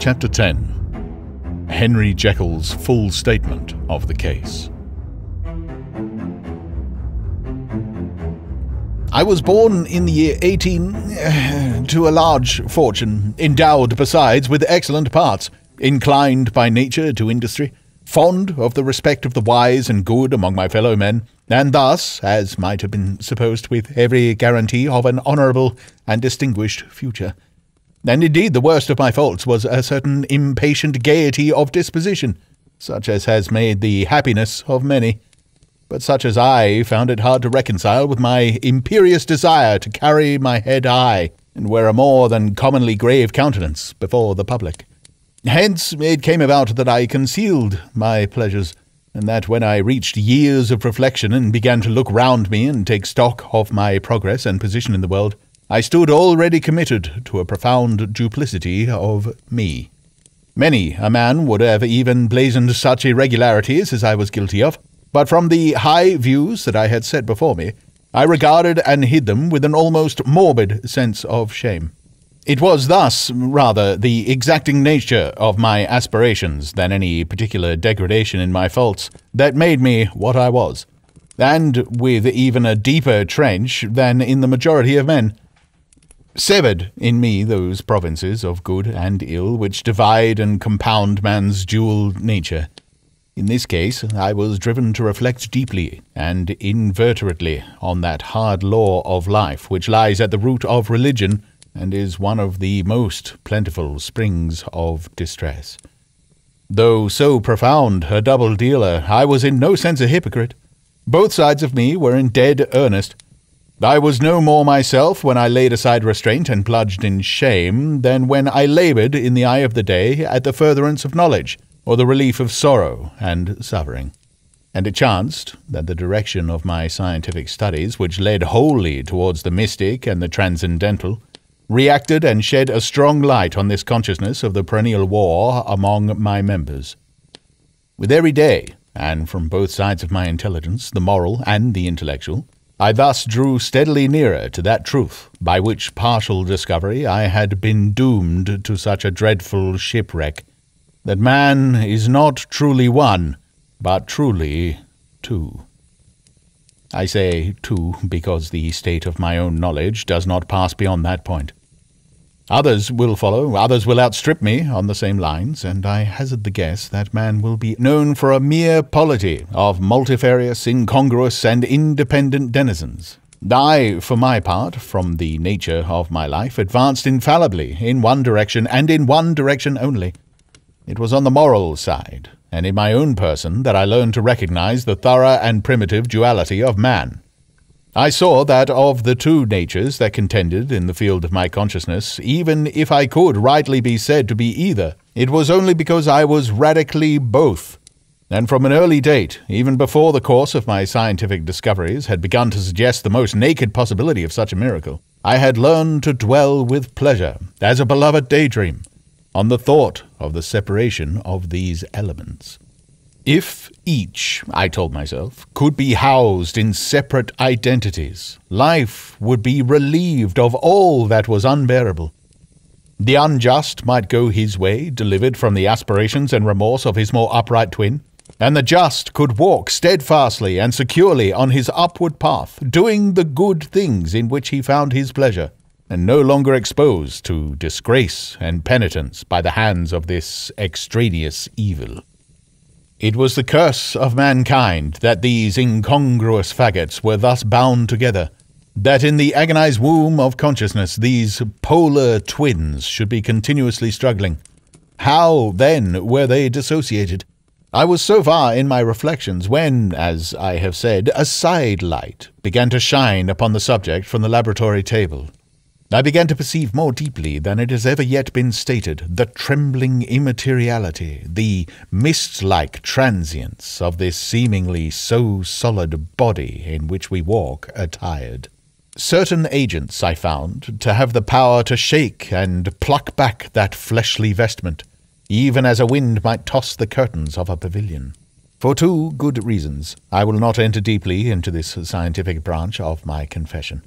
Chapter 10 Henry Jekyll's full statement of the case. I was born in the year 18 uh, to a large fortune, endowed besides with excellent parts, inclined by nature to industry, fond of the respect of the wise and good among my fellow men, and thus, as might have been supposed, with every guarantee of an honourable and distinguished future. And indeed, the worst of my faults was a certain impatient gaiety of disposition, such as has made the happiness of many, but such as I found it hard to reconcile with my imperious desire to carry my head high, and wear a more than commonly grave countenance before the public. Hence it came about that I concealed my pleasures, and that when I reached years of reflection and began to look round me and take stock of my progress and position in the world, I stood already committed to a profound duplicity of me. Many a man would have even blazoned such irregularities as I was guilty of, but from the high views that I had set before me, I regarded and hid them with an almost morbid sense of shame. It was thus rather the exacting nature of my aspirations than any particular degradation in my faults that made me what I was, and with even a deeper trench than in the majority of men. Severed in me those provinces of good and ill which divide and compound man's dual nature. In this case, I was driven to reflect deeply and inveterately on that hard law of life which lies at the root of religion and is one of the most plentiful springs of distress. Though so profound a double dealer, I was in no sense a hypocrite. Both sides of me were in dead earnest. I was no more myself when I laid aside restraint and plunged in shame than when I laboured in the eye of the day at the furtherance of knowledge, or the relief of sorrow and suffering. And it chanced that the direction of my scientific studies, which led wholly towards the mystic and the transcendental, reacted and shed a strong light on this consciousness of the perennial war among my members. With every day, and from both sides of my intelligence, the moral and the intellectual, I thus drew steadily nearer to that truth by which partial discovery I had been doomed to such a dreadful shipwreck, that man is not truly one, but truly two. I say two because the state of my own knowledge does not pass beyond that point. Others will follow, others will outstrip me on the same lines, and I hazard the guess that man will be known for a mere polity of multifarious, incongruous, and independent denizens. I, for my part, from the nature of my life, advanced infallibly in one direction, and in one direction only. It was on the moral side, and in my own person that I learned to recognize the thorough and primitive duality of man. I saw that of the two natures that contended in the field of my consciousness, even if I could rightly be said to be either, it was only because I was radically both. And from an early date, even before the course of my scientific discoveries had begun to suggest the most naked possibility of such a miracle, I had learned to dwell with pleasure, as a beloved daydream, on the thought of the separation of these elements. If each, I told myself, could be housed in separate identities, life would be relieved of all that was unbearable. The unjust might go his way, delivered from the aspirations and remorse of his more upright twin, and the just could walk steadfastly and securely on his upward path, doing the good things in which he found his pleasure and no longer exposed to disgrace and penitence by the hands of this extraneous evil. It was the curse of mankind that these incongruous faggots were thus bound together, that in the agonized womb of consciousness these polar twins should be continuously struggling. How, then, were they dissociated? I was so far in my reflections when, as I have said, a side light began to shine upon the subject from the laboratory table. I began to perceive more deeply than it has ever yet been stated the trembling immateriality, the mist like transience of this seemingly so solid body in which we walk attired. Certain agents I found to have the power to shake and pluck back that fleshly vestment, even as a wind might toss the curtains of a pavilion. For two good reasons, I will not enter deeply into this scientific branch of my confession.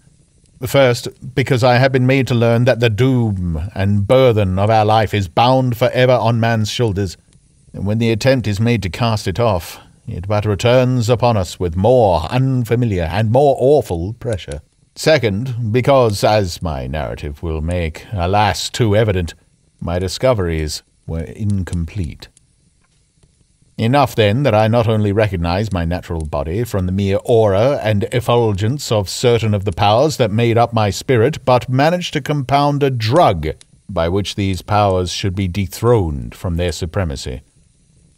First, because I have been made to learn that the doom and burthen of our life is bound forever on man's shoulders, and when the attempt is made to cast it off, it but returns upon us with more unfamiliar and more awful pressure. Second, because, as my narrative will make, alas, too evident, my discoveries were incomplete. Enough, then, that I not only recognize my natural body from the mere aura and effulgence of certain of the powers that made up my spirit, but managed to compound a drug by which these powers should be dethroned from their supremacy,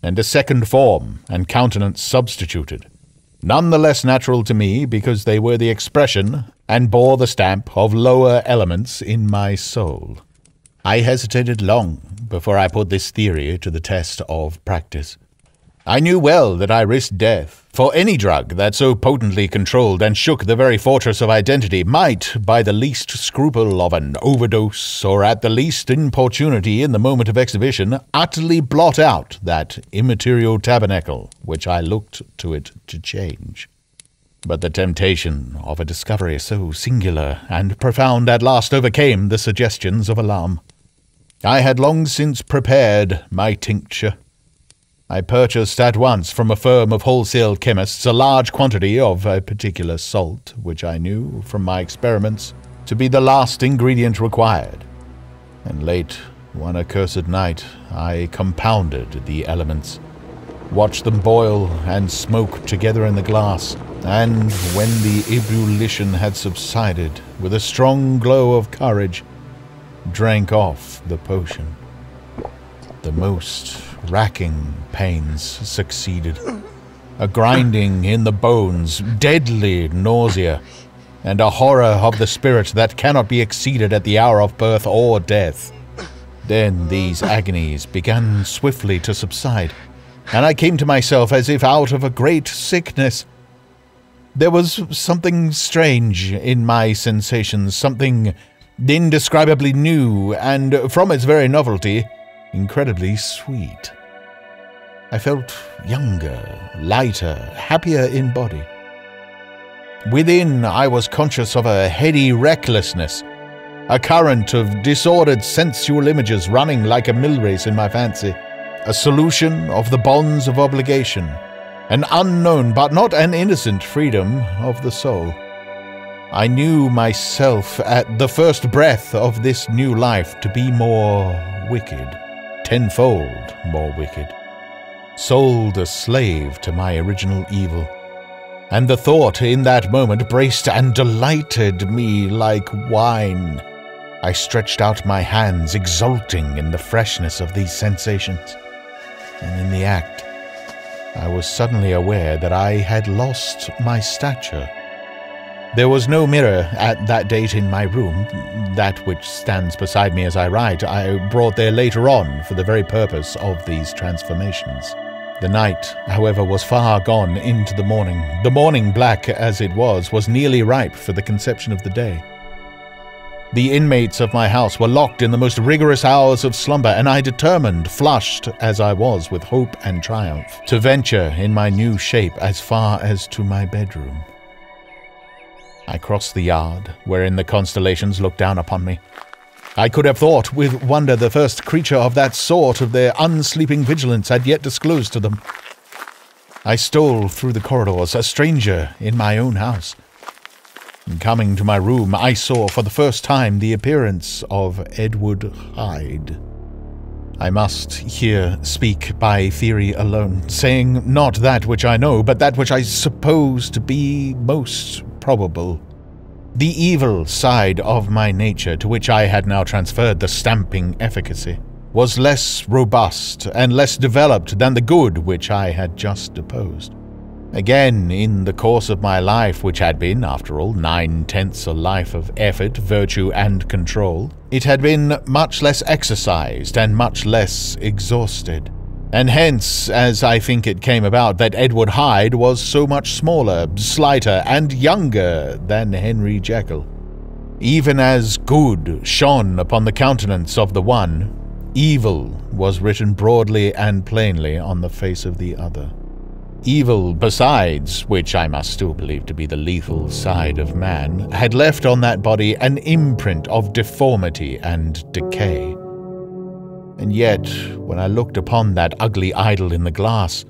and a second form and countenance substituted, none the less natural to me because they were the expression and bore the stamp of lower elements in my soul. I hesitated long before I put this theory to the test of practice. I knew well that I risked death, for any drug that so potently controlled and shook the very fortress of identity might, by the least scruple of an overdose, or at the least importunity in the moment of exhibition, utterly blot out that immaterial tabernacle which I looked to it to change. But the temptation of a discovery so singular and profound at last overcame the suggestions of alarm. I had long since prepared my tincture I purchased at once from a firm of wholesale chemists a large quantity of a particular salt, which I knew, from my experiments, to be the last ingredient required. And late one accursed night I compounded the elements, watched them boil and smoke together in the glass, and when the ebullition had subsided, with a strong glow of courage, drank off the potion. The most racking pains succeeded. A grinding in the bones, deadly nausea, and a horror of the spirit that cannot be exceeded at the hour of birth or death. Then these agonies began swiftly to subside, and I came to myself as if out of a great sickness. There was something strange in my sensations, something indescribably new, and from its very novelty, incredibly sweet. I felt younger, lighter, happier in body. Within, I was conscious of a heady recklessness, a current of disordered sensual images running like a mill race in my fancy, a solution of the bonds of obligation, an unknown but not an innocent freedom of the soul. I knew myself at the first breath of this new life to be more wicked tenfold more wicked, sold a slave to my original evil. And the thought in that moment braced and delighted me like wine. I stretched out my hands, exulting in the freshness of these sensations. And in the act, I was suddenly aware that I had lost my stature. There was no mirror at that date in my room. That which stands beside me as I write, I brought there later on for the very purpose of these transformations. The night, however, was far gone into the morning. The morning, black as it was, was nearly ripe for the conception of the day. The inmates of my house were locked in the most rigorous hours of slumber, and I determined, flushed as I was with hope and triumph, to venture in my new shape as far as to my bedroom. I crossed the yard, wherein the constellations looked down upon me. I could have thought with wonder the first creature of that sort of their unsleeping vigilance had yet disclosed to them. I stole through the corridors, a stranger in my own house. In coming to my room, I saw for the first time the appearance of Edward Hyde. I must here speak by theory alone, saying not that which I know, but that which I suppose to be most probable. The evil side of my nature, to which I had now transferred the stamping efficacy, was less robust and less developed than the good which I had just deposed. Again, in the course of my life, which had been, after all, nine tenths a life of effort, virtue, and control, it had been much less exercised and much less exhausted and hence, as I think it came about, that Edward Hyde was so much smaller, slighter, and younger than Henry Jekyll. Even as good shone upon the countenance of the one, evil was written broadly and plainly on the face of the other. Evil, besides, which I must still believe to be the lethal side of man, had left on that body an imprint of deformity and decay. And yet, when I looked upon that ugly idol in the glass,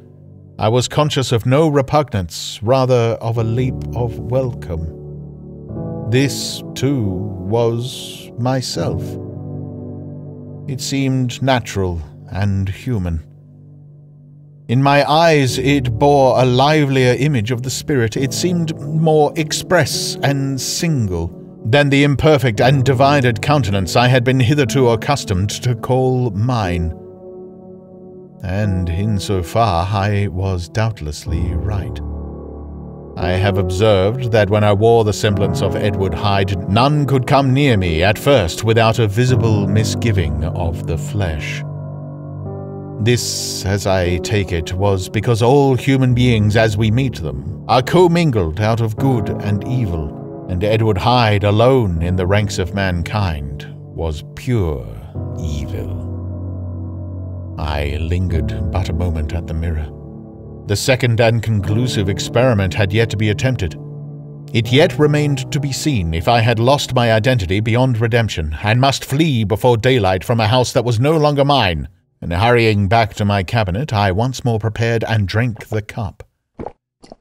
I was conscious of no repugnance, rather of a leap of welcome. This, too, was myself. It seemed natural and human. In my eyes, it bore a livelier image of the spirit. It seemed more express and single than the imperfect and divided countenance I had been hitherto accustomed to call mine. And in so far, I was doubtlessly right. I have observed that when I wore the semblance of Edward Hyde, none could come near me at first without a visible misgiving of the flesh. This, as I take it, was because all human beings as we meet them are commingled out of good and evil, and Edward Hyde alone in the ranks of mankind was pure evil. I lingered but a moment at the mirror. The second and conclusive experiment had yet to be attempted. It yet remained to be seen if I had lost my identity beyond redemption and must flee before daylight from a house that was no longer mine and hurrying back to my cabinet, I once more prepared and drank the cup.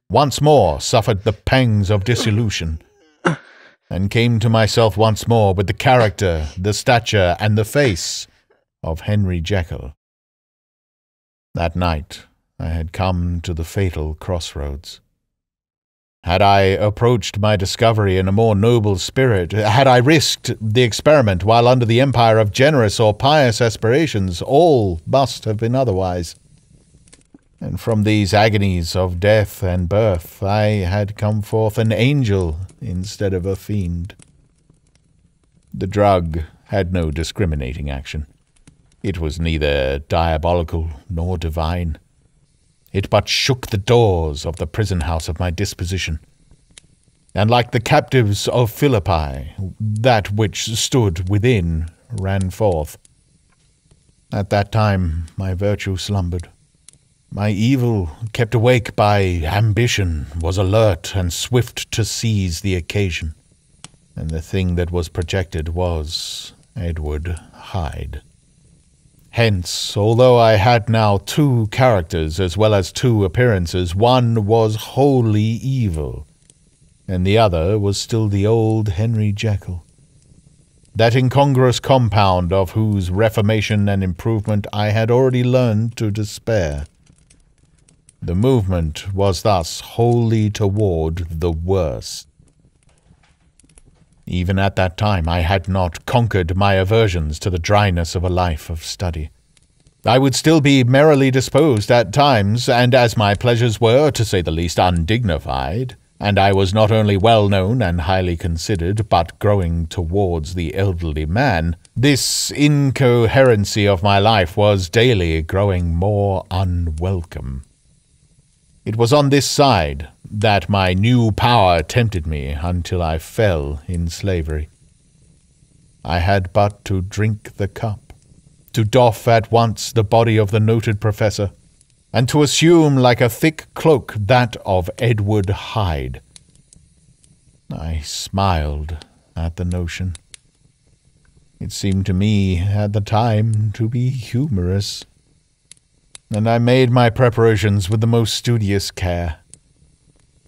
Once more suffered the pangs of dissolution, and came to myself once more with the character, the stature, and the face of Henry Jekyll. That night I had come to the fatal crossroads. Had I approached my discovery in a more noble spirit, had I risked the experiment while under the empire of generous or pious aspirations, all must have been otherwise. And from these agonies of death and birth, I had come forth an angel instead of a fiend. The drug had no discriminating action. It was neither diabolical nor divine. It but shook the doors of the prison house of my disposition. And like the captives of Philippi, that which stood within ran forth. At that time my virtue slumbered. My evil, kept awake by ambition, was alert and swift to seize the occasion. And the thing that was projected was Edward Hyde. Hence, although I had now two characters as well as two appearances, one was wholly evil, and the other was still the old Henry Jekyll. That incongruous compound of whose reformation and improvement I had already learned to despair. The movement was thus wholly toward the worst. Even at that time, I had not conquered my aversions to the dryness of a life of study. I would still be merrily disposed at times, and as my pleasures were, to say the least, undignified, and I was not only well known and highly considered, but growing towards the elderly man, this incoherency of my life was daily growing more unwelcome. It was on this side that my new power tempted me until I fell in slavery. I had but to drink the cup, to doff at once the body of the noted professor, and to assume like a thick cloak that of Edward Hyde. I smiled at the notion. It seemed to me at the time to be humorous, and I made my preparations with the most studious care.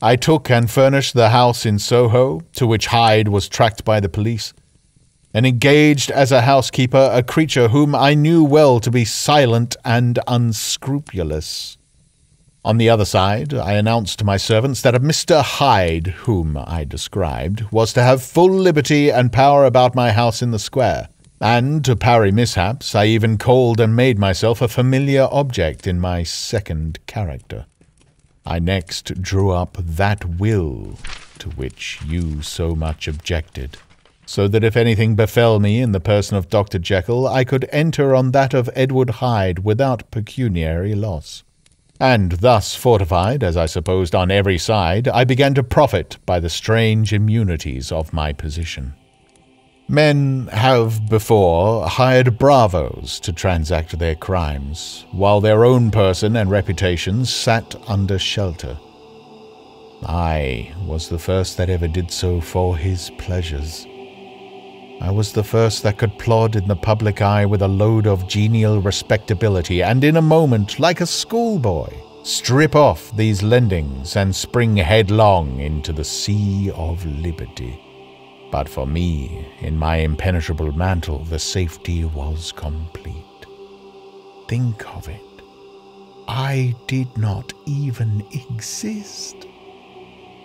I took and furnished the house in Soho, to which Hyde was tracked by the police, and engaged as a housekeeper a creature whom I knew well to be silent and unscrupulous. On the other side, I announced to my servants that a Mr. Hyde, whom I described, was to have full liberty and power about my house in the square, and to parry mishaps, I even called and made myself a familiar object in my second character. I next drew up that will to which you so much objected, so that if anything befell me in the person of Dr. Jekyll, I could enter on that of Edward Hyde without pecuniary loss. And thus fortified, as I supposed, on every side, I began to profit by the strange immunities of my position. Men have before hired bravos to transact their crimes, while their own person and reputations sat under shelter. I was the first that ever did so for his pleasures. I was the first that could plod in the public eye with a load of genial respectability, and in a moment, like a schoolboy, strip off these lendings and spring headlong into the sea of liberty. But for me, in my impenetrable mantle, the safety was complete. Think of it. I did not even exist.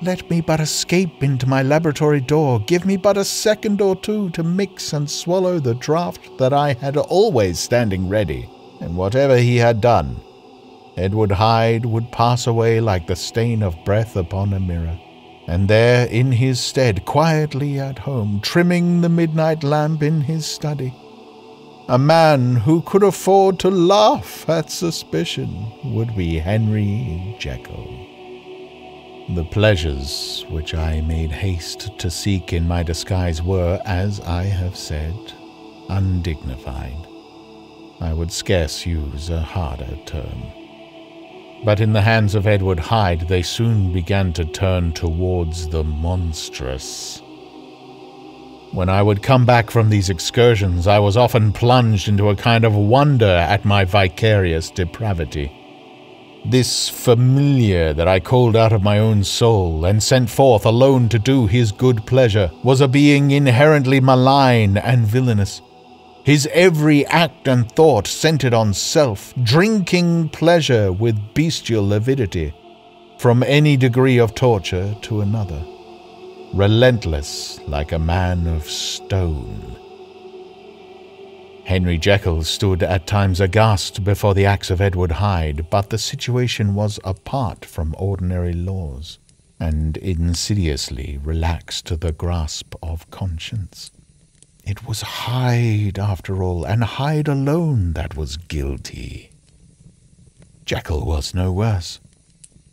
Let me but escape into my laboratory door, give me but a second or two to mix and swallow the draught that I had always standing ready, and whatever he had done, Edward Hyde would pass away like the stain of breath upon a mirror and there in his stead, quietly at home, trimming the midnight lamp in his study. A man who could afford to laugh at suspicion would be Henry Jekyll. The pleasures which I made haste to seek in my disguise were, as I have said, undignified. I would scarce use a harder term. But in the hands of Edward Hyde, they soon began to turn towards the monstrous. When I would come back from these excursions, I was often plunged into a kind of wonder at my vicarious depravity. This familiar that I called out of my own soul and sent forth alone to do his good pleasure was a being inherently malign and villainous his every act and thought centered on self, drinking pleasure with bestial avidity, from any degree of torture to another, relentless like a man of stone. Henry Jekyll stood at times aghast before the acts of Edward Hyde, but the situation was apart from ordinary laws, and insidiously relaxed the grasp of conscience. It was Hyde, after all, and Hyde alone that was guilty. Jekyll was no worse.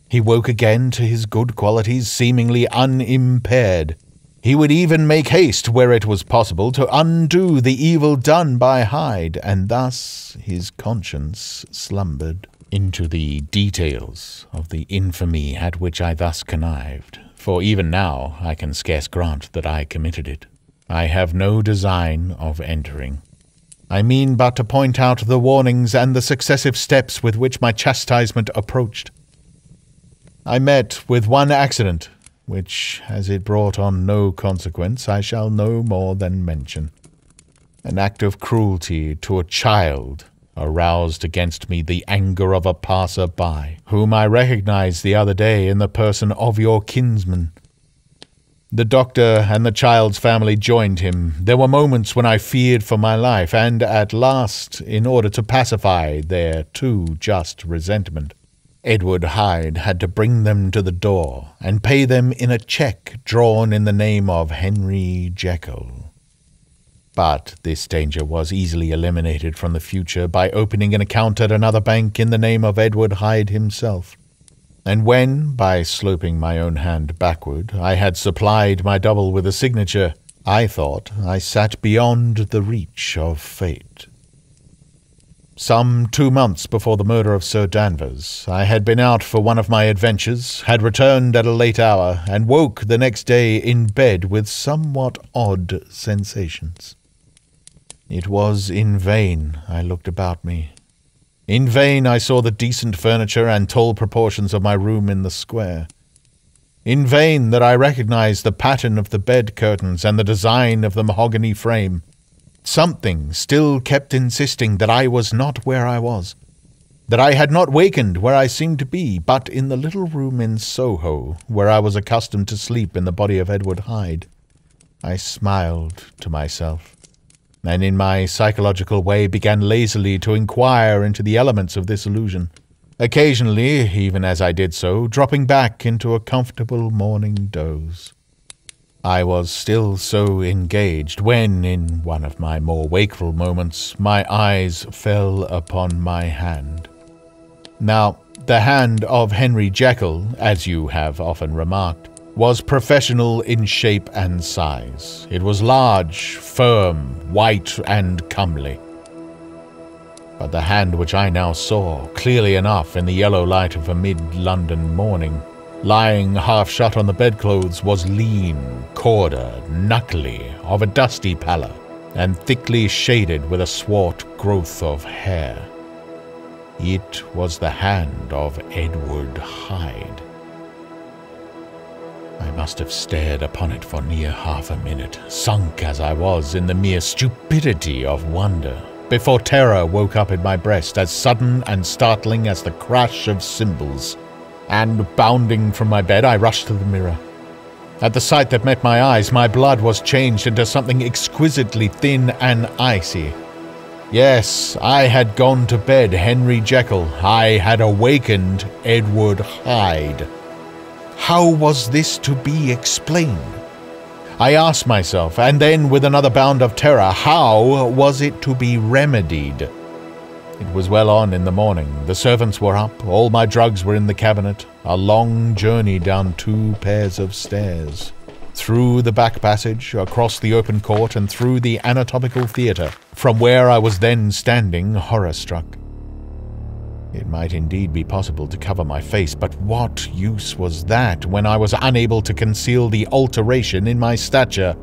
He woke again to his good qualities seemingly unimpaired. He would even make haste where it was possible to undo the evil done by Hyde, and thus his conscience slumbered into the details of the infamy at which I thus connived, for even now I can scarce grant that I committed it. I have no design of entering. I mean but to point out the warnings and the successive steps with which my chastisement approached. I met with one accident, which, as it brought on no consequence, I shall no more than mention. An act of cruelty to a child aroused against me the anger of a passer-by, whom I recognized the other day in the person of your kinsman, the doctor and the child's family joined him. There were moments when I feared for my life, and at last, in order to pacify their too just resentment, Edward Hyde had to bring them to the door and pay them in a cheque drawn in the name of Henry Jekyll. But this danger was easily eliminated from the future by opening an account at another bank in the name of Edward Hyde himself. And when, by sloping my own hand backward, I had supplied my double with a signature, I thought I sat beyond the reach of fate. Some two months before the murder of Sir Danvers, I had been out for one of my adventures, had returned at a late hour, and woke the next day in bed with somewhat odd sensations. It was in vain I looked about me in vain I saw the decent furniture and tall proportions of my room in the square. In vain that I recognized the pattern of the bed curtains and the design of the mahogany frame. Something still kept insisting that I was not where I was, that I had not wakened where I seemed to be, but in the little room in Soho, where I was accustomed to sleep in the body of Edward Hyde. I smiled to myself and in my psychological way began lazily to inquire into the elements of this illusion, occasionally, even as I did so, dropping back into a comfortable morning doze. I was still so engaged when, in one of my more wakeful moments, my eyes fell upon my hand. Now, the hand of Henry Jekyll, as you have often remarked, was professional in shape and size. It was large, firm, white, and comely. But the hand which I now saw, clearly enough in the yellow light of a mid-London morning, lying half shut on the bedclothes, was lean, cordered, knuckly, of a dusty pallor, and thickly shaded with a swart growth of hair. It was the hand of Edward Hyde. I must have stared upon it for near half a minute, sunk as I was in the mere stupidity of wonder, before terror woke up in my breast as sudden and startling as the crash of cymbals, and bounding from my bed, I rushed to the mirror. At the sight that met my eyes, my blood was changed into something exquisitely thin and icy. Yes, I had gone to bed Henry Jekyll. I had awakened Edward Hyde. How was this to be explained? I asked myself, and then with another bound of terror, how was it to be remedied? It was well on in the morning. The servants were up, all my drugs were in the cabinet, a long journey down two pairs of stairs, through the back passage, across the open court, and through the anatomical theatre, from where I was then standing horror-struck. It might indeed be possible to cover my face, but what use was that when I was unable to conceal the alteration in my stature?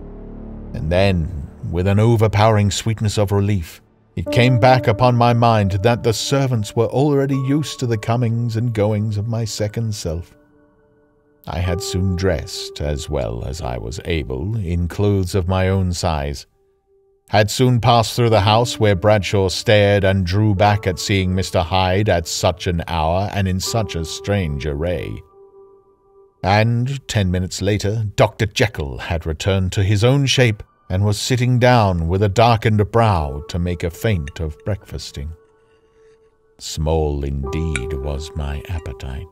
And then, with an overpowering sweetness of relief, it came back upon my mind that the servants were already used to the comings and goings of my second self. I had soon dressed, as well as I was able, in clothes of my own size, had soon passed through the house where Bradshaw stared and drew back at seeing Mr. Hyde at such an hour and in such a strange array. And ten minutes later, Dr. Jekyll had returned to his own shape and was sitting down with a darkened brow to make a feint of breakfasting. Small indeed was my appetite.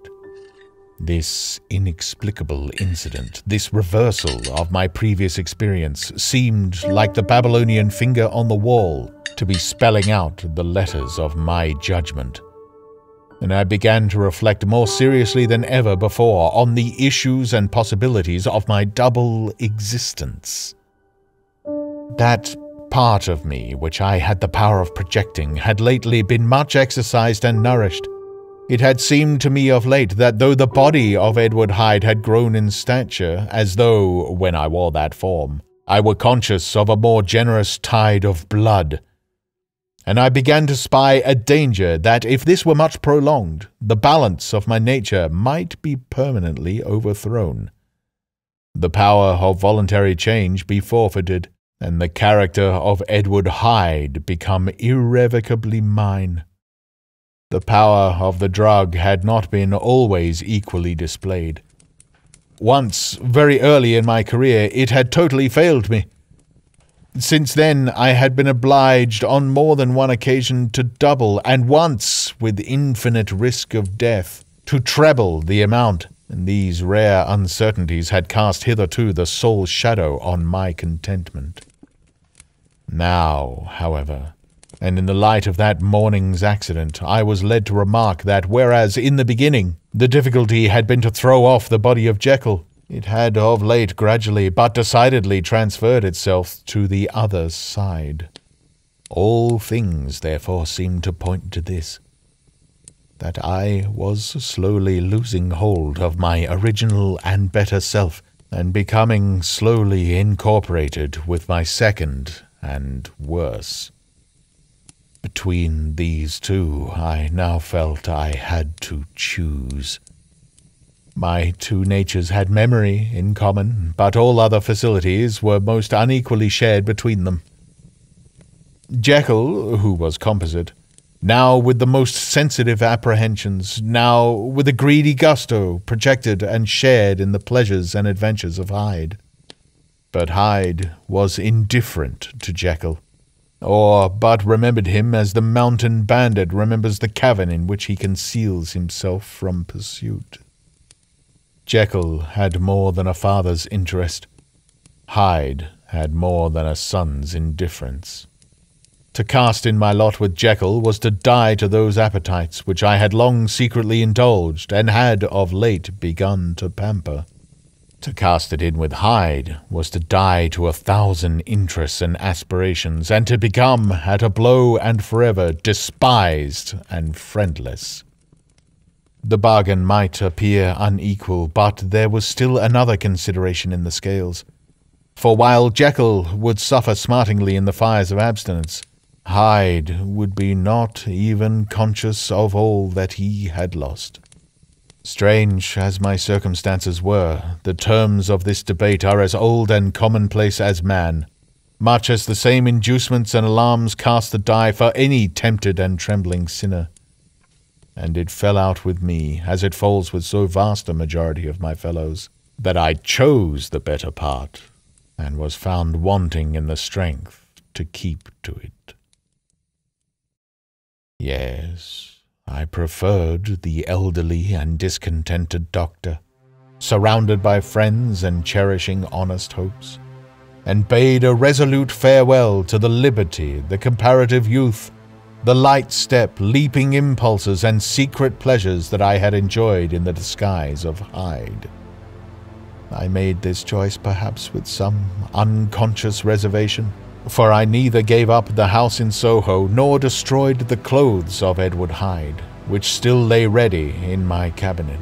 This inexplicable incident, this reversal of my previous experience, seemed like the Babylonian finger on the wall to be spelling out the letters of my judgment. And I began to reflect more seriously than ever before on the issues and possibilities of my double existence. That part of me which I had the power of projecting had lately been much exercised and nourished it had seemed to me of late that though the body of Edward Hyde had grown in stature, as though, when I wore that form, I were conscious of a more generous tide of blood, and I began to spy a danger that, if this were much prolonged, the balance of my nature might be permanently overthrown. The power of voluntary change be forfeited, and the character of Edward Hyde become irrevocably mine. The power of the drug had not been always equally displayed. Once, very early in my career, it had totally failed me. Since then, I had been obliged on more than one occasion to double, and once, with infinite risk of death, to treble the amount, and these rare uncertainties had cast hitherto the sole shadow on my contentment. Now, however, and in the light of that morning's accident, I was led to remark that whereas in the beginning the difficulty had been to throw off the body of Jekyll, it had of late gradually but decidedly transferred itself to the other side. All things, therefore, seemed to point to this that I was slowly losing hold of my original and better self, and becoming slowly incorporated with my second and worse. Between these two, I now felt I had to choose. My two natures had memory in common, but all other facilities were most unequally shared between them. Jekyll, who was composite, now with the most sensitive apprehensions, now with a greedy gusto, projected and shared in the pleasures and adventures of Hyde. But Hyde was indifferent to Jekyll or but remembered him as the mountain bandit remembers the cavern in which he conceals himself from pursuit. Jekyll had more than a father's interest. Hyde had more than a son's indifference. To cast in my lot with Jekyll was to die to those appetites which I had long secretly indulged and had of late begun to pamper. To cast it in with Hyde was to die to a thousand interests and aspirations, and to become, at a blow and forever, despised and friendless. The bargain might appear unequal, but there was still another consideration in the scales. For while Jekyll would suffer smartingly in the fires of abstinence, Hyde would be not even conscious of all that he had lost. Strange as my circumstances were, the terms of this debate are as old and commonplace as man, much as the same inducements and alarms cast the die for any tempted and trembling sinner. And it fell out with me, as it falls with so vast a majority of my fellows, that I chose the better part, and was found wanting in the strength to keep to it. Yes, I preferred the elderly and discontented doctor, surrounded by friends and cherishing honest hopes, and bade a resolute farewell to the liberty, the comparative youth, the light step, leaping impulses, and secret pleasures that I had enjoyed in the disguise of Hyde. I made this choice perhaps with some unconscious reservation for I neither gave up the house in Soho nor destroyed the clothes of Edward Hyde, which still lay ready in my cabinet.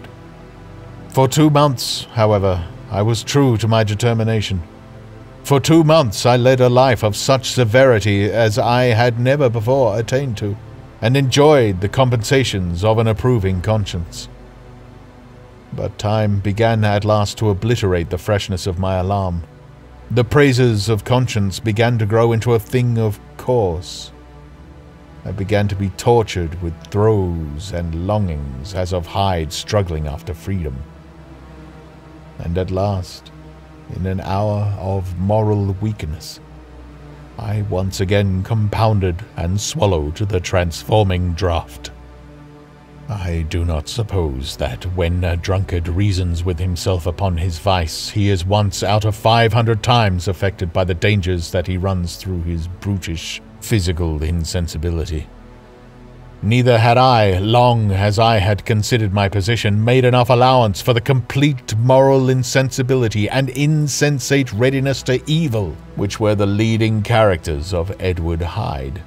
For two months, however, I was true to my determination. For two months I led a life of such severity as I had never before attained to, and enjoyed the compensations of an approving conscience. But time began at last to obliterate the freshness of my alarm. The praises of conscience began to grow into a thing of course. I began to be tortured with throes and longings as of Hyde struggling after freedom. And at last, in an hour of moral weakness, I once again compounded and swallowed the transforming draught. I do not suppose that when a drunkard reasons with himself upon his vice, he is once out of five hundred times affected by the dangers that he runs through his brutish physical insensibility. Neither had I, long as I had considered my position, made enough allowance for the complete moral insensibility and insensate readiness to evil which were the leading characters of Edward Hyde.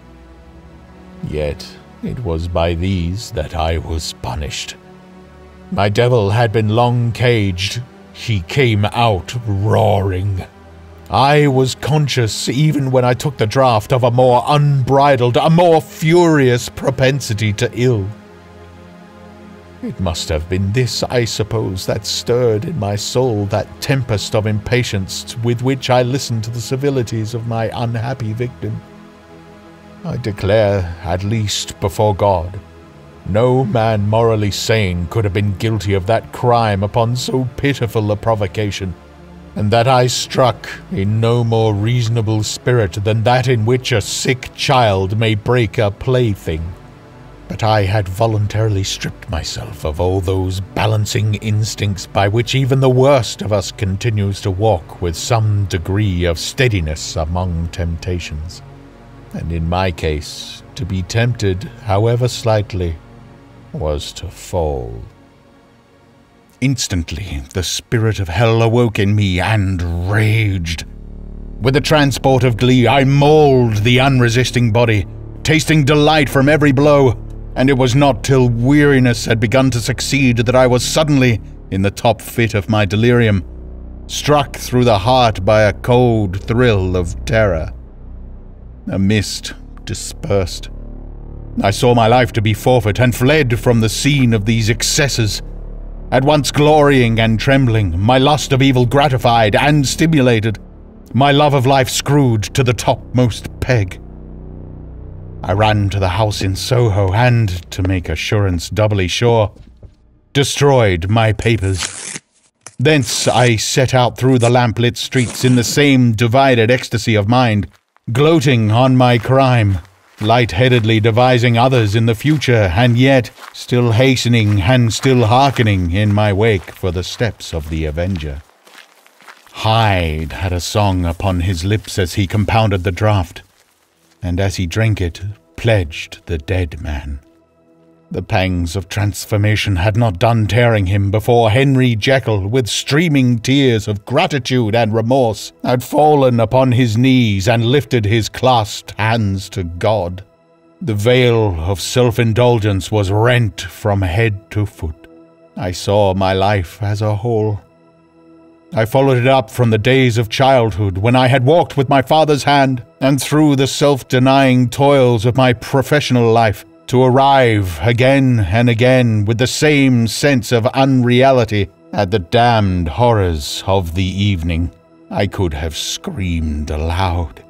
Yet it was by these that I was punished. My devil had been long caged. He came out roaring. I was conscious, even when I took the draught, of a more unbridled, a more furious propensity to ill. It must have been this, I suppose, that stirred in my soul that tempest of impatience with which I listened to the civilities of my unhappy victim. I declare, at least before God, no man morally sane could have been guilty of that crime upon so pitiful a provocation, and that I struck in no more reasonable spirit than that in which a sick child may break a plaything. But I had voluntarily stripped myself of all those balancing instincts by which even the worst of us continues to walk with some degree of steadiness among temptations and in my case, to be tempted, however slightly, was to fall. Instantly, the spirit of hell awoke in me and raged. With a transport of glee, I mauled the unresisting body, tasting delight from every blow, and it was not till weariness had begun to succeed that I was suddenly, in the top fit of my delirium, struck through the heart by a cold thrill of terror. A mist dispersed. I saw my life to be forfeit and fled from the scene of these excesses. At once glorying and trembling, my lust of evil gratified and stimulated, my love of life screwed to the topmost peg. I ran to the house in Soho and, to make assurance doubly sure, destroyed my papers. Thence I set out through the lamplit streets in the same divided ecstasy of mind, gloating on my crime, light-headedly devising others in the future, and yet still hastening and still hearkening in my wake for the steps of the avenger. Hyde had a song upon his lips as he compounded the draught, and as he drank it, pledged the dead man. The pangs of transformation had not done tearing him before Henry Jekyll, with streaming tears of gratitude and remorse, had fallen upon his knees and lifted his clasped hands to God. The veil of self indulgence was rent from head to foot. I saw my life as a whole. I followed it up from the days of childhood when I had walked with my father's hand, and through the self denying toils of my professional life, to arrive again and again with the same sense of unreality at the damned horrors of the evening. I could have screamed aloud.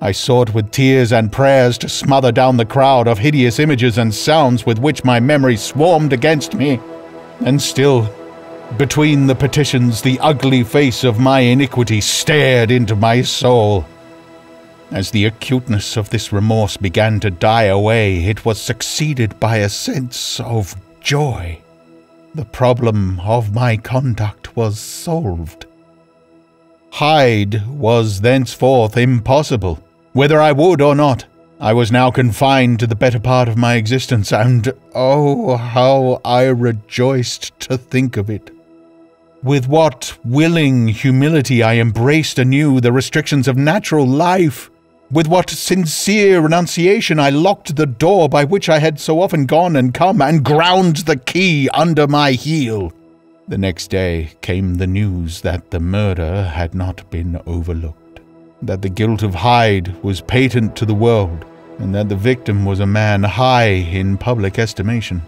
I sought with tears and prayers to smother down the crowd of hideous images and sounds with which my memory swarmed against me. And still, between the petitions, the ugly face of my iniquity stared into my soul. As the acuteness of this remorse began to die away, it was succeeded by a sense of joy. The problem of my conduct was solved. Hyde was thenceforth impossible, whether I would or not. I was now confined to the better part of my existence, and oh, how I rejoiced to think of it. With what willing humility I embraced anew the restrictions of natural life with what sincere renunciation I locked the door by which I had so often gone and come, and ground the key under my heel. The next day came the news that the murder had not been overlooked, that the guilt of Hyde was patent to the world, and that the victim was a man high in public estimation.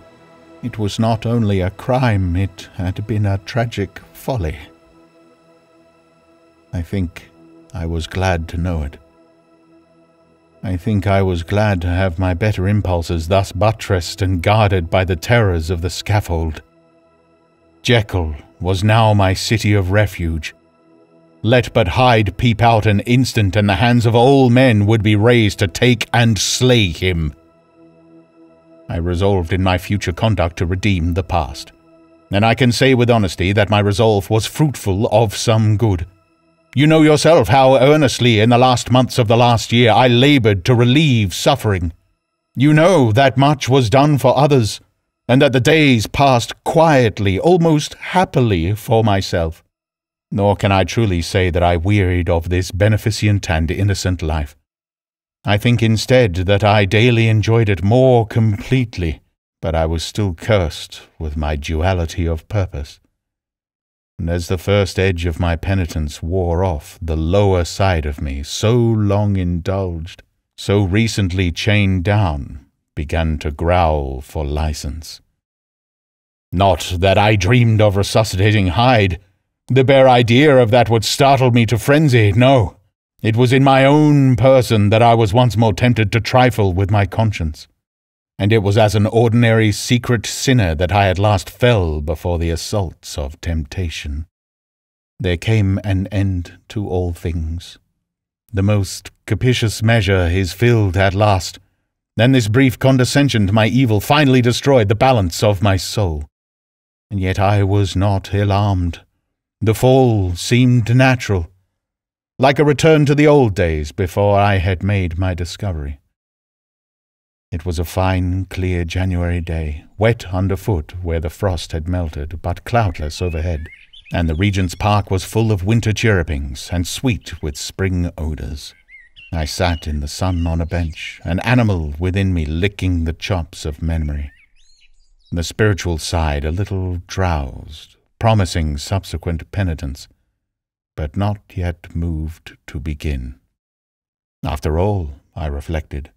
It was not only a crime, it had been a tragic folly. I think I was glad to know it. I think I was glad to have my better impulses thus buttressed and guarded by the terrors of the scaffold. Jekyll was now my city of refuge. Let but Hyde peep out an instant, and the hands of all men would be raised to take and slay him. I resolved in my future conduct to redeem the past, and I can say with honesty that my resolve was fruitful of some good. You know yourself how earnestly in the last months of the last year I labored to relieve suffering. You know that much was done for others, and that the days passed quietly, almost happily for myself. Nor can I truly say that I wearied of this beneficent and innocent life. I think instead that I daily enjoyed it more completely, but I was still cursed with my duality of purpose and as the first edge of my penitence wore off, the lower side of me, so long indulged, so recently chained down, began to growl for license. Not that I dreamed of resuscitating Hyde. The bare idea of that would startle me to frenzy, no. It was in my own person that I was once more tempted to trifle with my conscience and it was as an ordinary secret sinner that I at last fell before the assaults of temptation. There came an end to all things. The most capitious measure is filled at last. Then this brief condescension to my evil finally destroyed the balance of my soul. And yet I was not alarmed. The fall seemed natural, like a return to the old days before I had made my discovery. It was a fine, clear January day, wet underfoot where the frost had melted, but cloudless overhead, and the Regent's Park was full of winter chirrupings and sweet with spring odours. I sat in the sun on a bench, an animal within me licking the chops of memory. The spiritual side a little drowsed, promising subsequent penitence, but not yet moved to begin. After all, I reflected,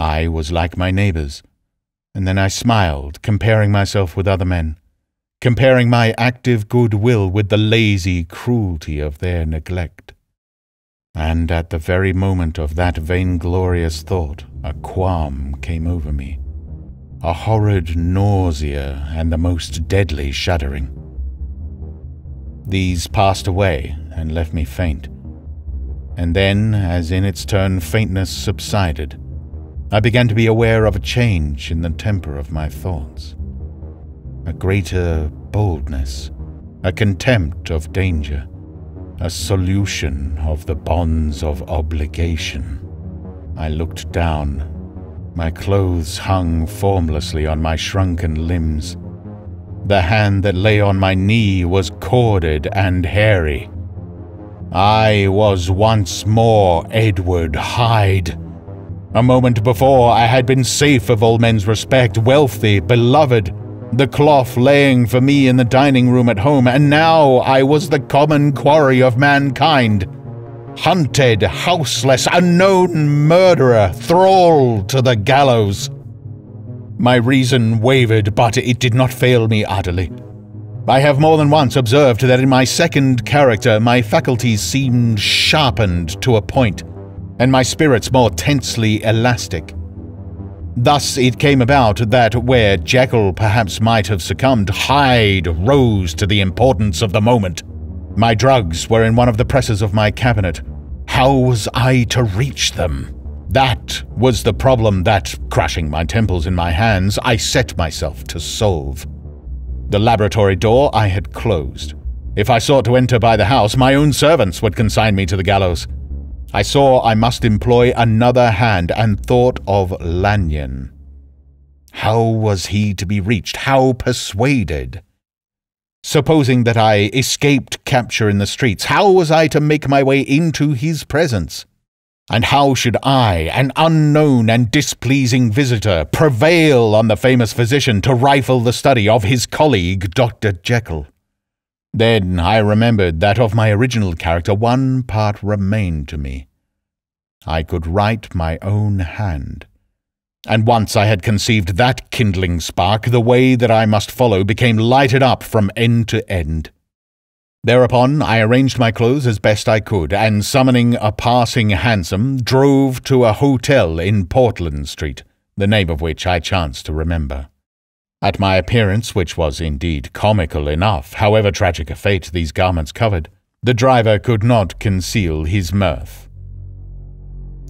I was like my neighbors. And then I smiled, comparing myself with other men, comparing my active good will with the lazy cruelty of their neglect. And at the very moment of that vainglorious thought, a qualm came over me, a horrid nausea and the most deadly shuddering. These passed away and left me faint. And then, as in its turn faintness subsided, I began to be aware of a change in the temper of my thoughts. A greater boldness, a contempt of danger, a solution of the bonds of obligation. I looked down, My clothes hung formlessly on my shrunken limbs. The hand that lay on my knee was corded and hairy. I was once more Edward Hyde. A moment before, I had been safe of all men's respect, wealthy, beloved, the cloth laying for me in the dining room at home, and now I was the common quarry of mankind. Hunted, houseless, unknown murderer, thrall to the gallows. My reason wavered, but it did not fail me utterly. I have more than once observed that in my second character my faculties seemed sharpened to a point, and my spirits more tensely elastic. Thus it came about that where Jekyll perhaps might have succumbed, Hyde rose to the importance of the moment. My drugs were in one of the presses of my cabinet. How was I to reach them? That was the problem that, crushing my temples in my hands, I set myself to solve. The laboratory door I had closed. If I sought to enter by the house, my own servants would consign me to the gallows. I saw I must employ another hand and thought of Lanyon. How was he to be reached? How persuaded? Supposing that I escaped capture in the streets, how was I to make my way into his presence? And how should I, an unknown and displeasing visitor, prevail on the famous physician to rifle the study of his colleague, Dr. Jekyll? Then I remembered that of my original character one part remained to me. I could write my own hand. And once I had conceived that kindling spark, the way that I must follow became lighted up from end to end. Thereupon I arranged my clothes as best I could, and summoning a passing hansom, drove to a hotel in Portland Street, the name of which I chanced to remember. At my appearance, which was indeed comical enough, however tragic a fate these garments covered, the driver could not conceal his mirth.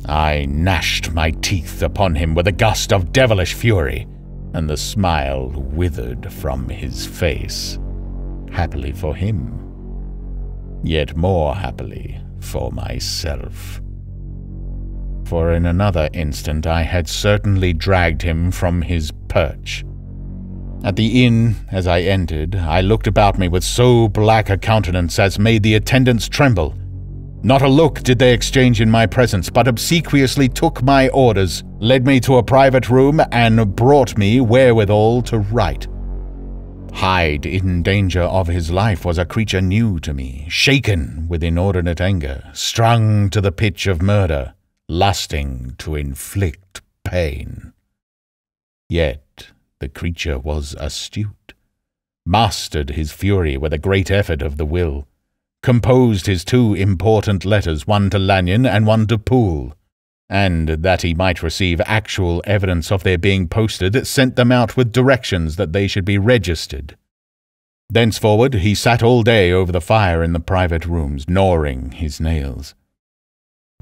I gnashed my teeth upon him with a gust of devilish fury, and the smile withered from his face. Happily for him, yet more happily for myself. For in another instant I had certainly dragged him from his perch at the inn, as I entered, I looked about me with so black a countenance as made the attendants tremble. Not a look did they exchange in my presence, but obsequiously took my orders, led me to a private room, and brought me wherewithal to write. Hyde, in danger of his life, was a creature new to me, shaken with inordinate anger, strung to the pitch of murder, lusting to inflict pain. Yet the creature was astute, mastered his fury with a great effort of the will, composed his two important letters, one to Lanyon and one to Poole, and that he might receive actual evidence of their being posted, sent them out with directions that they should be registered. Thenceforward he sat all day over the fire in the private rooms, gnawing his nails.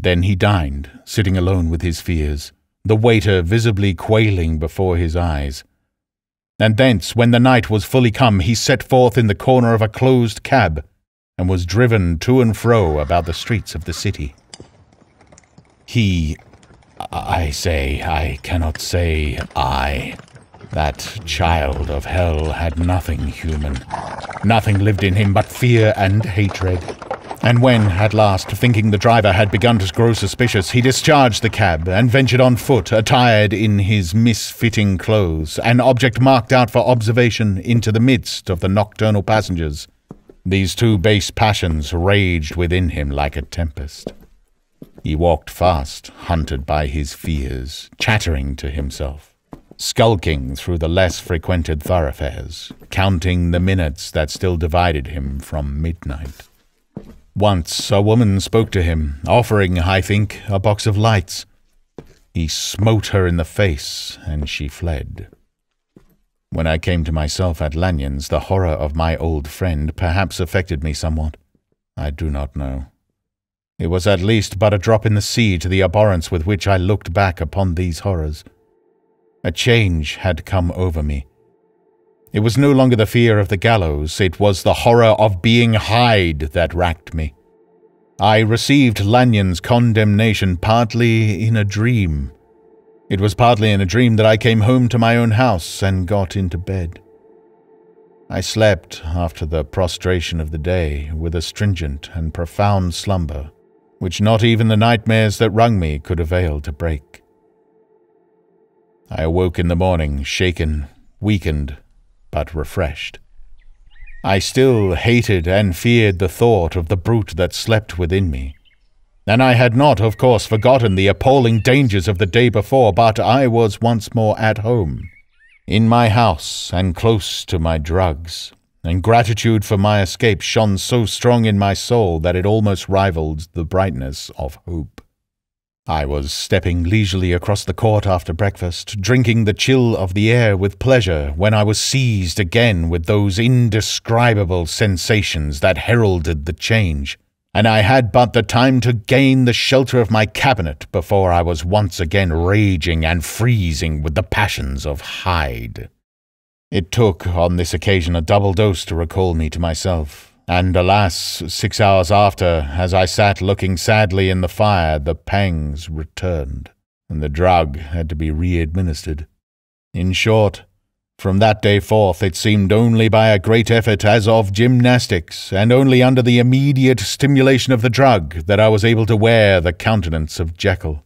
Then he dined, sitting alone with his fears, the waiter visibly quailing before his eyes. And thence, when the night was fully come, he set forth in the corner of a closed cab, and was driven to and fro about the streets of the city. He, I say, I cannot say I. That child of hell had nothing human. Nothing lived in him but fear and hatred. And when, at last, thinking the driver had begun to grow suspicious, he discharged the cab and ventured on foot, attired in his misfitting clothes, an object marked out for observation into the midst of the nocturnal passengers, these two base passions raged within him like a tempest. He walked fast, hunted by his fears, chattering to himself, skulking through the less frequented thoroughfares, counting the minutes that still divided him from midnight. Once a woman spoke to him, offering, I think, a box of lights. He smote her in the face, and she fled. When I came to myself at Lanyon's, the horror of my old friend perhaps affected me somewhat. I do not know. It was at least but a drop in the sea to the abhorrence with which I looked back upon these horrors. A change had come over me. It was no longer the fear of the gallows, it was the horror of being Hyde that racked me. I received Lanyon's condemnation partly in a dream, It was partly in a dream that I came home to my own house and got into bed. I slept after the prostration of the day with a stringent and profound slumber, which not even the nightmares that wrung me could avail to break. I awoke in the morning, shaken, weakened, but refreshed. I still hated and feared the thought of the brute that slept within me. And I had not, of course, forgotten the appalling dangers of the day before, but I was once more at home, in my house and close to my drugs, and gratitude for my escape shone so strong in my soul that it almost rivaled the brightness of hope. I was stepping leisurely across the court after breakfast, drinking the chill of the air with pleasure, when I was seized again with those indescribable sensations that heralded the change, and I had but the time to gain the shelter of my cabinet before I was once again raging and freezing with the passions of Hyde. It took, on this occasion, a double dose to recall me to myself, and alas, six hours after, as I sat looking sadly in the fire, the pangs returned, and the drug had to be re-administered. In short, from that day forth it seemed only by a great effort as of gymnastics, and only under the immediate stimulation of the drug, that I was able to wear the countenance of Jekyll.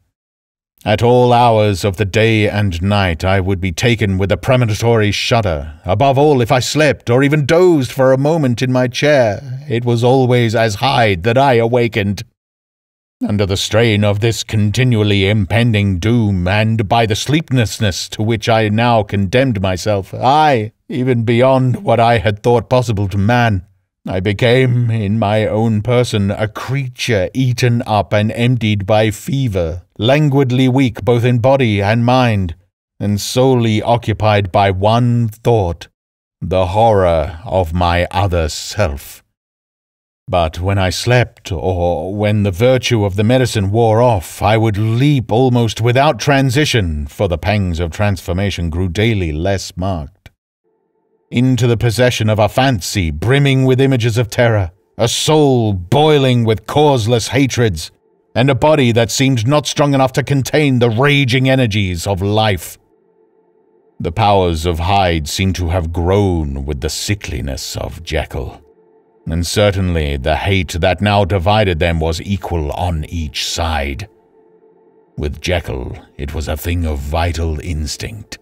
At all hours of the day and night I would be taken with a premonitory shudder. Above all, if I slept or even dozed for a moment in my chair, it was always as Hyde that I awakened. Under the strain of this continually impending doom, and by the sleeplessness to which I now condemned myself, I, even beyond what I had thought possible to man, I became, in my own person, a creature eaten up and emptied by fever, languidly weak both in body and mind, and solely occupied by one thought the horror of my other self. But when I slept, or when the virtue of the medicine wore off, I would leap almost without transition, for the pangs of transformation grew daily less marked into the possession of a fancy brimming with images of terror, a soul boiling with causeless hatreds, and a body that seemed not strong enough to contain the raging energies of life. The powers of Hyde seemed to have grown with the sickliness of Jekyll, and certainly the hate that now divided them was equal on each side. With Jekyll, it was a thing of vital instinct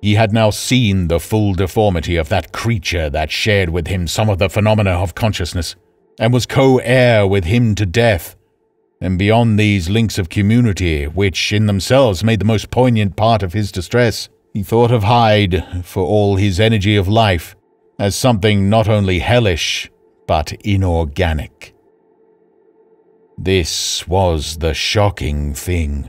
he had now seen the full deformity of that creature that shared with him some of the phenomena of consciousness, and was co-heir with him to death. And beyond these links of community, which in themselves made the most poignant part of his distress, he thought of Hyde, for all his energy of life, as something not only hellish, but inorganic. This was the shocking thing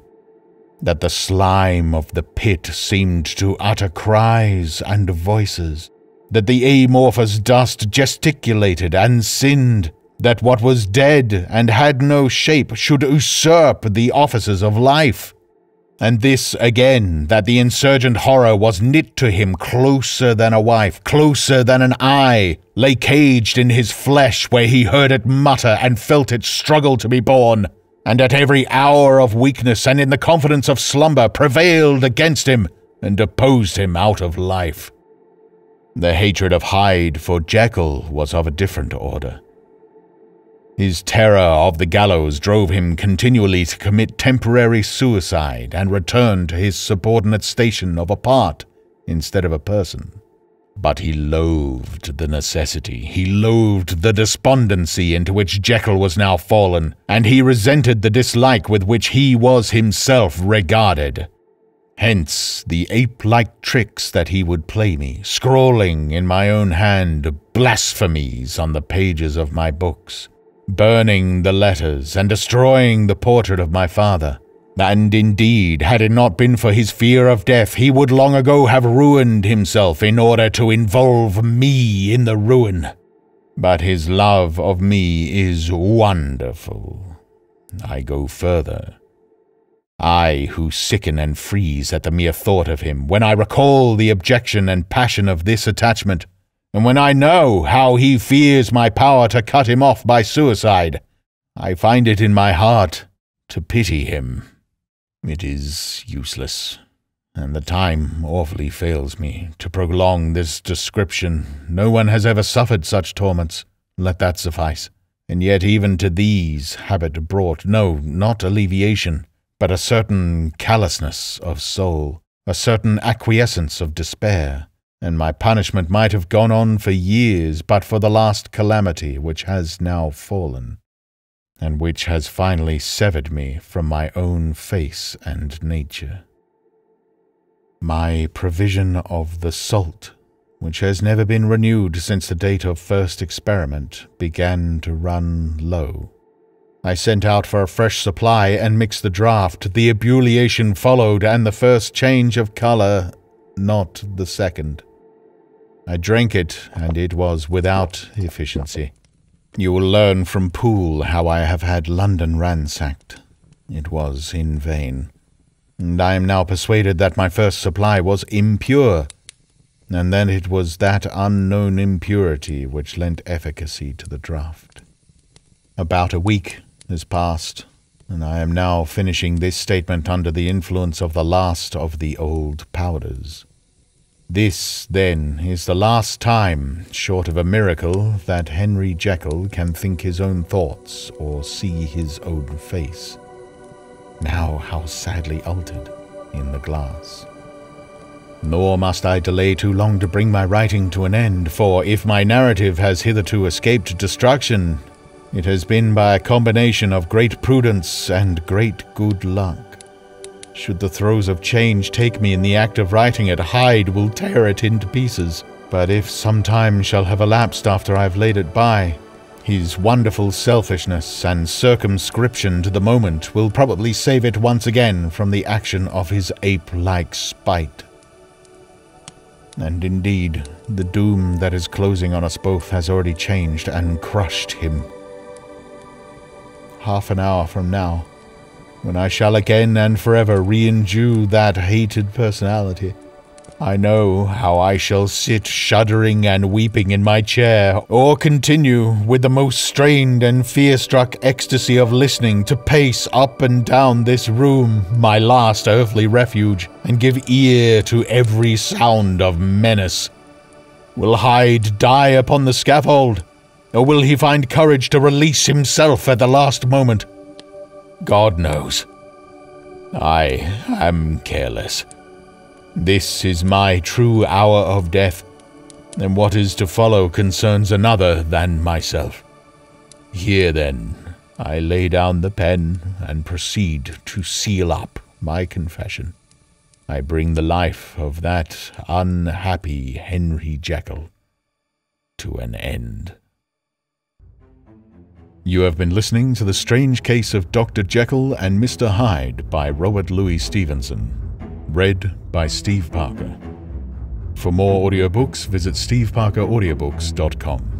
that the slime of the pit seemed to utter cries and voices, that the amorphous dust gesticulated and sinned, that what was dead and had no shape should usurp the offices of life. And this again, that the insurgent horror was knit to him closer than a wife, closer than an eye, lay caged in his flesh where he heard it mutter and felt it struggle to be born, and at every hour of weakness and in the confidence of slumber prevailed against him and opposed him out of life. The hatred of Hyde for Jekyll was of a different order. His terror of the gallows drove him continually to commit temporary suicide and return to his subordinate station of a part instead of a person. But he loathed the necessity, he loathed the despondency into which Jekyll was now fallen, and he resented the dislike with which he was himself regarded. Hence the ape-like tricks that he would play me, scrawling in my own hand blasphemies on the pages of my books, burning the letters and destroying the portrait of my father, and indeed, had it not been for his fear of death, he would long ago have ruined himself in order to involve me in the ruin. But his love of me is wonderful. I go further. I, who sicken and freeze at the mere thought of him, when I recall the objection and passion of this attachment, and when I know how he fears my power to cut him off by suicide, I find it in my heart to pity him. It is useless, and the time awfully fails me to prolong this description. No one has ever suffered such torments. Let that suffice. And yet even to these habit brought no, not alleviation, but a certain callousness of soul, a certain acquiescence of despair, and my punishment might have gone on for years but for the last calamity which has now fallen, and which has finally severed me from my own face and nature. My provision of the salt which has never been renewed since the date of first experiment, began to run low. I sent out for a fresh supply and mixed the draught. The ebullition followed, and the first change of colour, not the second. I drank it, and it was without efficiency. You will learn from Poole how I have had London ransacked. It was in vain. And I am now persuaded that my first supply was impure and that it was that unknown impurity which lent efficacy to the draught. About a week has passed, and I am now finishing this statement under the influence of the last of the old powders. This, then, is the last time, short of a miracle, that Henry Jekyll can think his own thoughts or see his own face. Now how sadly altered in the glass. Nor must I delay too long to bring my writing to an end, for if my narrative has hitherto escaped destruction, it has been by a combination of great prudence and great good luck. Should the throes of change take me in the act of writing it, Hyde will tear it into pieces. But if some time shall have elapsed after I have laid it by, his wonderful selfishness and circumscription to the moment will probably save it once again from the action of his ape-like spite. And indeed, the doom that is closing on us both has already changed and crushed him. Half an hour from now, when I shall again and forever re-endue that hated personality, I know how I shall sit shuddering and weeping in my chair, or continue, with the most strained and fear-struck ecstasy of listening, to pace up and down this room, my last earthly refuge, and give ear to every sound of menace. Will Hyde die upon the scaffold, or will he find courage to release himself at the last moment? God knows. I am careless. This is my true hour of death, and what is to follow concerns another than myself. Here, then, I lay down the pen and proceed to seal up my confession. I bring the life of that unhappy Henry Jekyll to an end. You have been listening to The Strange Case of Dr. Jekyll and Mr. Hyde by Robert Louis Stevenson. Read by Steve Parker. For more audiobooks, visit steveparkeraudiobooks.com.